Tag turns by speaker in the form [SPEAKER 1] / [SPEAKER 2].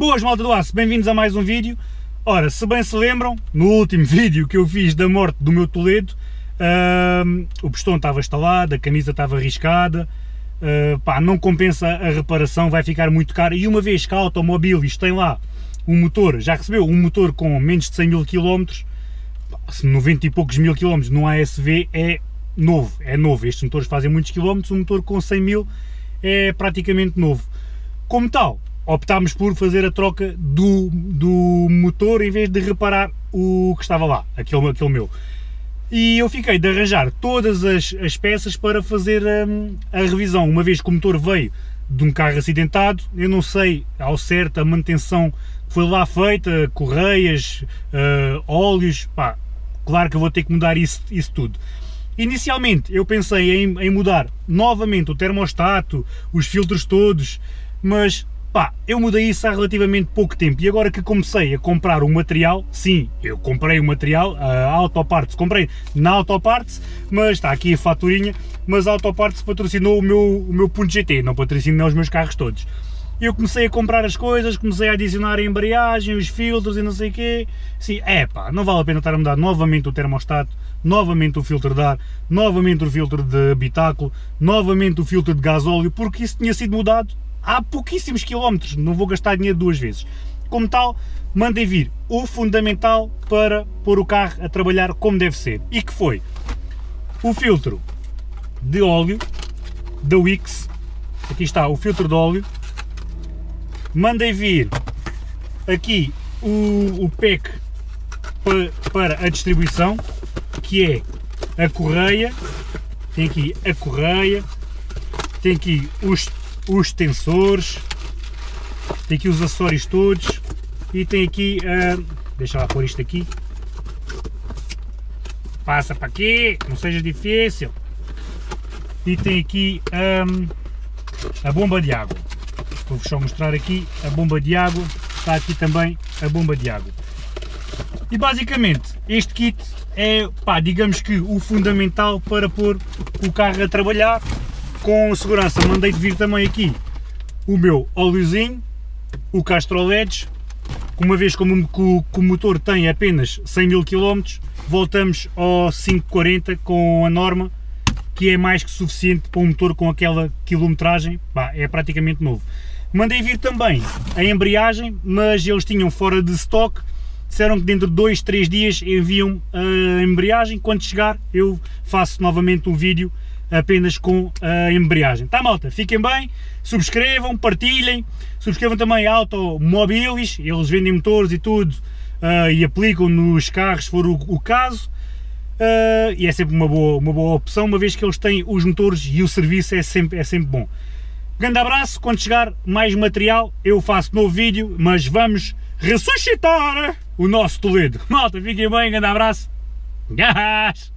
[SPEAKER 1] Boas malta do aço, bem-vindos a mais um vídeo. Ora, se bem se lembram, no último vídeo que eu fiz da morte do meu Toledo, uh, o pistão estava instalado, a camisa estava riscada, uh, pá, não compensa a reparação, vai ficar muito caro. E uma vez que a Automobilis tem lá um motor, já recebeu um motor com menos de 100 mil km, 90 e poucos mil km no ASV é novo, é novo. Estes motores fazem muitos quilómetros, um motor com 100 mil é praticamente novo. Como tal, optámos por fazer a troca do, do motor em vez de reparar o que estava lá, aquele, aquele meu. E eu fiquei de arranjar todas as, as peças para fazer hum, a revisão, uma vez que o motor veio de um carro acidentado, eu não sei ao certo a manutenção que foi lá feita, correias, uh, óleos, pá, claro que eu vou ter que mudar isso, isso tudo. Inicialmente eu pensei em, em mudar novamente o termostato, os filtros todos, mas Pá, eu mudei isso há relativamente pouco tempo e agora que comecei a comprar o material, sim, eu comprei o material, a Autoparts, comprei na Autoparts, mas está aqui a faturinha, mas a Autoparts patrocinou o meu, o meu ponto GT, não patrocinou os meus carros todos. Eu comecei a comprar as coisas, comecei a adicionar a embreagem, os filtros e não sei o quê. Sim, é pá, não vale a pena estar a mudar novamente o termostato, novamente o filtro de ar, novamente o filtro de habitáculo, novamente o filtro de gasóleo, porque isso tinha sido mudado há pouquíssimos quilómetros, não vou gastar dinheiro duas vezes. Como tal, mandei vir o fundamental para pôr o carro a trabalhar como deve ser. E que foi o filtro de óleo da Wix. Aqui está o filtro de óleo. Mandei vir aqui o, o pack para, para a distribuição, que é a correia. Tem aqui a correia, tem aqui os os tensores, tem aqui os acessórios todos e tem aqui, uh, deixa lá pôr isto aqui, passa para aqui, não seja difícil, e tem aqui um, a bomba de água, vou-vos só mostrar aqui a bomba de água, está aqui também a bomba de água. E basicamente este kit é, pá, digamos que o fundamental para pôr o carro a trabalhar com segurança mandei vir também aqui o meu óleozinho, o Castroleds, uma vez como o, o motor tem apenas 100 mil km, voltamos ao 540 com a norma, que é mais que suficiente para um motor com aquela quilometragem, bah, é praticamente novo. Mandei vir também a embreagem, mas eles tinham fora de stock, disseram que dentro de 2, 3 dias enviam a embreagem, quando chegar eu faço novamente um vídeo apenas com a embreagem. Tá malta, fiquem bem, subscrevam, partilhem, subscrevam também a Automobilis, eles vendem motores e tudo uh, e aplicam nos carros se for o, o caso. Uh, e é sempre uma boa, uma boa opção, uma vez que eles têm os motores e o serviço é sempre, é sempre bom. Grande abraço, quando chegar mais material eu faço novo vídeo, mas vamos ressuscitar o nosso Toledo. Malta, fiquem bem, grande abraço. Gás!